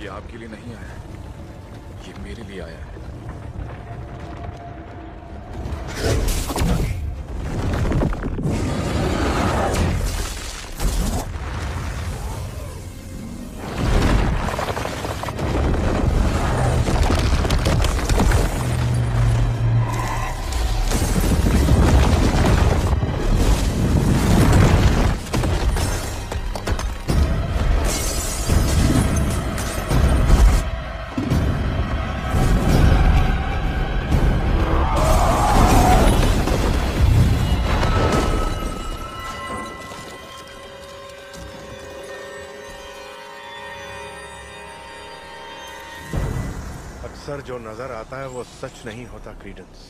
ये आपके लिए नहीं आया है। ये मेरे लिए आया है। अक्सर जो नज़र आता है वो सच नहीं होता क्रीडेंस।